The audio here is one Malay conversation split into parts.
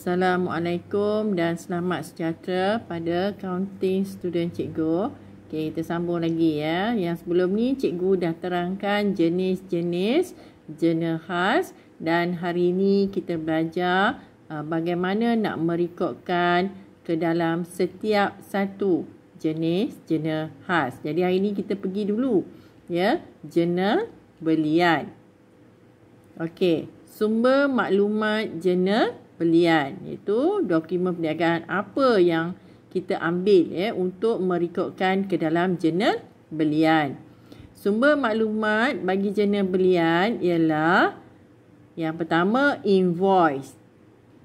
Assalamualaikum dan selamat sejahtera pada counting student cikgu. Okey, kita sambung lagi ya. Yang sebelum ni cikgu dah terangkan jenis-jenis jenis khas dan hari ini kita belajar uh, bagaimana nak merekodkan ke dalam setiap satu jenis jenis khas. Jadi hari ini kita pergi dulu ya, jenis belian. Okey, sumber maklumat jenis belian iaitu dokumen perniagaan apa yang kita ambil ya untuk merekodkan ke dalam jurnal belian. Sumber maklumat bagi jurnal belian ialah yang pertama invoice.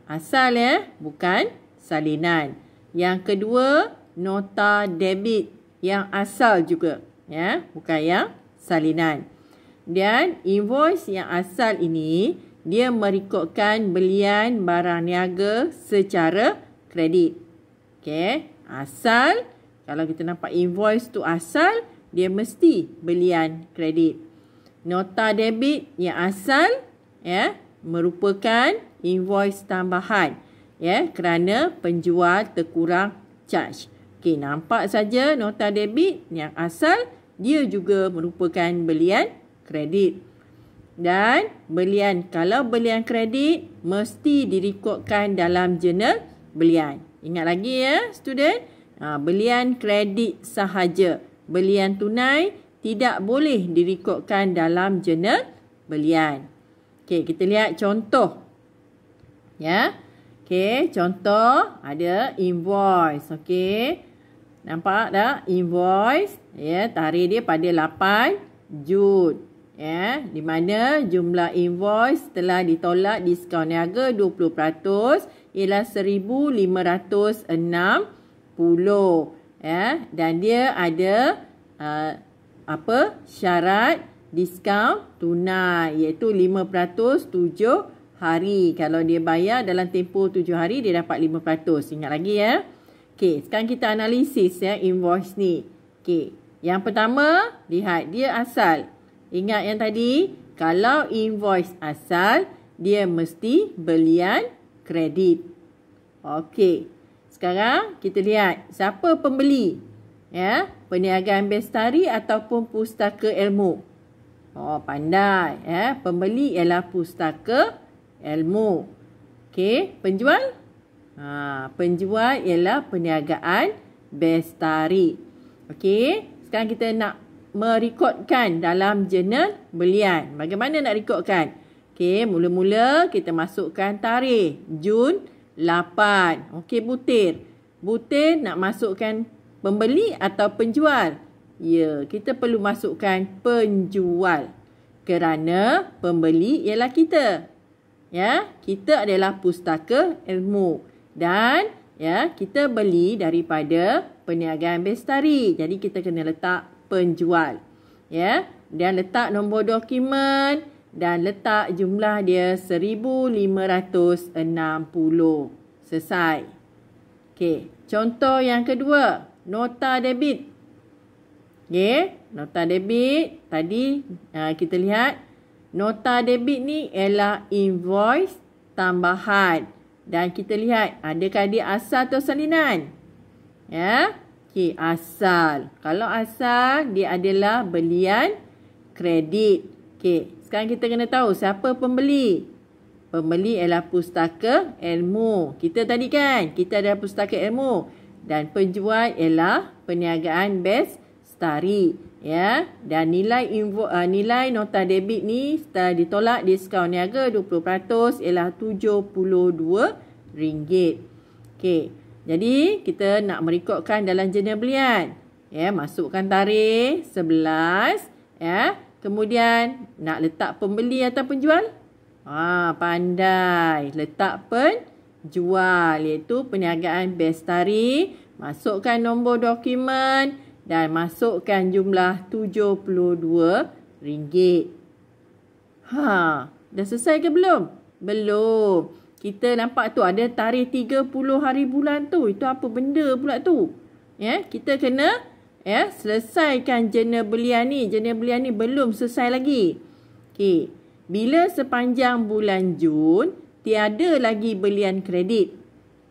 Asal ya, bukan salinan. Yang kedua nota debit yang asal juga ya, bukan yang salinan. Dan invoice yang asal ini dia merekodkan belian barang niaga secara kredit. Okey, asal kalau kita nampak invoice tu asal, dia mesti belian kredit. Nota debit yang asal ya merupakan invoice tambahan ya kerana penjual terkurang charge. Okey, nampak saja nota debit yang asal dia juga merupakan belian kredit. Dan belian, kalau belian kredit, mesti direkodkan dalam jurnal belian. Ingat lagi ya, student. Ha, belian kredit sahaja. Belian tunai tidak boleh direkodkan dalam jurnal belian. Okey, kita lihat contoh. Ya. Okey, contoh ada invoice. Okey. Nampak tak? Invoice. Ya, tarikh dia pada 8 Jun ya di mana jumlah invoice telah ditolak diskaun niaga 20% ialah 1560 ya. Dan dia ada uh, apa syarat diskaun tunai iaitu 5% 7 hari. Kalau dia bayar dalam tempoh 7 hari dia dapat 5% ingat lagi ya. Okey sekarang kita analisis ya invoice ni. Okey yang pertama lihat dia asal Ingat yang tadi, kalau invoice asal, dia mesti belian kredit. Okey. Sekarang kita lihat siapa pembeli. Ya, perniagaan bestari ataupun pustaka ilmu. Oh, pandai. Ya, pembeli ialah pustaka ilmu. Okey, penjual? Ha, penjual ialah perniagaan bestari. Okey, sekarang kita nak merekodkan dalam jurnal belian. Bagaimana nak rekodkan? Okey, mula-mula kita masukkan tarikh Jun 8. Okey, butir. Butir nak masukkan pembeli atau penjual? Ya, kita perlu masukkan penjual. Kerana pembeli ialah kita. Ya, kita adalah pustaka ilmu dan ya, kita beli daripada perniagaan bestari. Jadi kita kena letak penjual. Ya, dan letak nombor dokumen dan letak jumlah dia 1560. Selesai. Okey, contoh yang kedua, nota debit. Okey, nota debit tadi uh, kita lihat nota debit ni ialah invoice tambahan dan kita lihat adakah dia asal atau salinan. Ya. Okey, asal. Kalau asal, dia adalah belian kredit. Okey, sekarang kita kena tahu siapa pembeli. Pembeli ialah pustaka ilmu. Kita tadi kan, kita ada pustaka ilmu. Dan penjual ialah perniagaan best stari. Ya, dan nilai invo, uh, nilai nota debit ni setelah ditolak diskaun niaga 20% ialah RM72. Okey. Jadi kita nak merekodkan dalam jurnal belian. Ya, masukkan tarikh 11 ya. Kemudian nak letak pembeli atau penjual? Ha, pandai. Letak penjual iaitu perniagaan bestari. Masukkan nombor dokumen dan masukkan jumlah RM72. Ha, dah selesai ke belum? Belum kita nampak tu ada tarikh 30 hari bulan tu. Itu apa benda pula tu? Ya, kita kena ya selesaikan jurnal belian ni. Jurnal belian ni belum selesai lagi. Okey. Bila sepanjang bulan Jun tiada lagi belian kredit.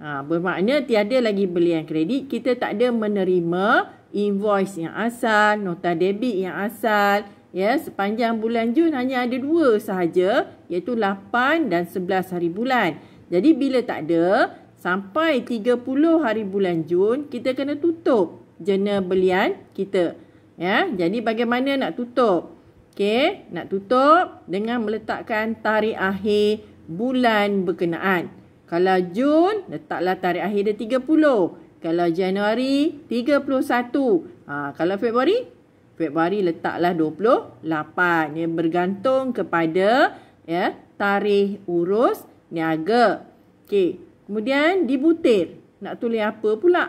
Ha, bermakna tiada lagi belian kredit, kita tak ada menerima invoice yang asal, nota debit yang asal. Ya, sepanjang bulan Jun hanya ada dua sahaja, iaitu 8 dan 11 hari bulan. Jadi bila tak ada, sampai 30 hari bulan Jun, kita kena tutup jurnal belian kita. Ya, jadi bagaimana nak tutup? Okey, nak tutup dengan meletakkan tarikh akhir bulan berkenaan. Kalau Jun, letaklah tarikh akhir dia 30. Kalau Januari, 31. Ha, kalau Februari, Februari letaklah 28. Ia bergantung kepada ya tarikh urus niaga. Okey. Kemudian dibutir. Nak tulis apa pula?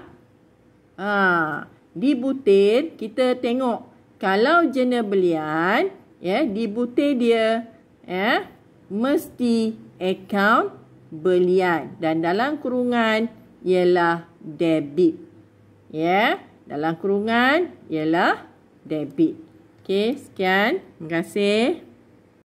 Ha, dibutir kita tengok kalau jenis belian ya dibutir dia ya mesti account belian dan dalam kurungan ialah debit. Ya, dalam kurungan ialah debit. Okey, sekian. Terima kasih.